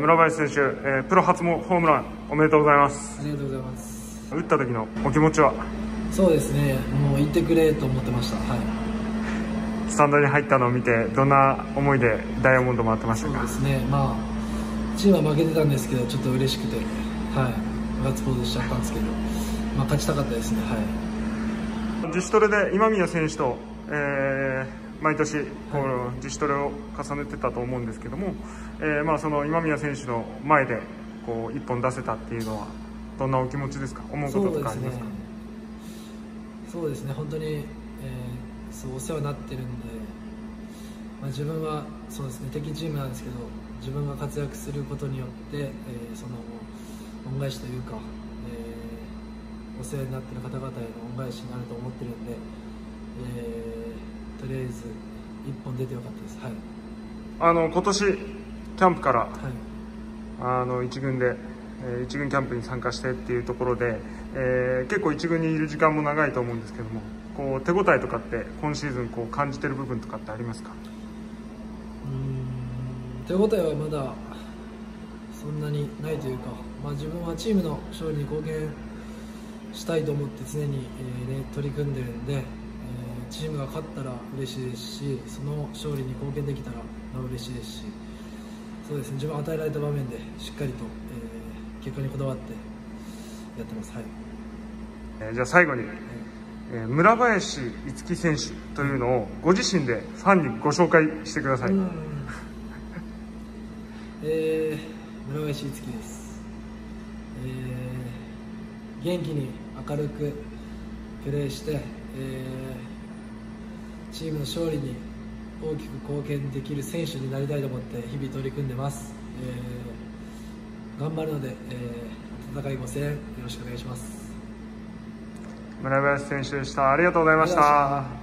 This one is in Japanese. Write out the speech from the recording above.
村林選手、えー、プロ初もホームランおめでとうございます。ありがとうございます。打った時のお気持ちは？そうですね。もう行ってくれと思ってました。はい。スタンドに入ったのを見てどんな思いでダイヤモンド回ってましたか？そうですね。まあチームは負けてたんですけどちょっと嬉しくてはい。ガッツポーズしちゃったんですけどまあ勝ちたかったですね。はい。自主トレで今宮選手と、えー、毎年こう、自主トレを重ねてたと思うんですけども、えーまあ、その今宮選手の前でこう一本出せたっていうのはどんなお気持ちですか？思うこととかありますか？そうですね。本当に、えー、そうお世話になってるんで、まあ、自分はそうですね。敵チームなんですけど自分が活躍することによって、えー、その恩返しというか、えー、お世話になってる方々への恩返しになると思ってるんで、えー、一本出てよかったです。はい。あの今年キャンプから、はい。あの一軍で、えー一軍キャンプに参加してっていうところで、えー結構一軍にいる時間も長いと思うんですけどもこう手応えとかって今シーズンこう感じてる部分とかってありますか？うーん手応えはまだそんなにないというか、まあ、自分はチームの勝利に貢献したいと思って常に、えーね取り組んでるんで、えーチームが勝ったら嬉しいですしその勝利に貢献できたら嬉しいですしそうですね自分が与えられた場面でしっかりと、えー結果にこだわってやってます。はい。えーじゃあ最後に、えー村林樹選手というのをご自身でファンにご紹介してください、うん。えー、村林樹です、えー、元気に明るくプレーして、えーチームの勝利に大きく貢献できる選手になりたいと思って日々取り組んでます、えー頑張るので、えー、戦いご声援よろしくお願いします。村林選手でした。ありがとうございましありがとうございました。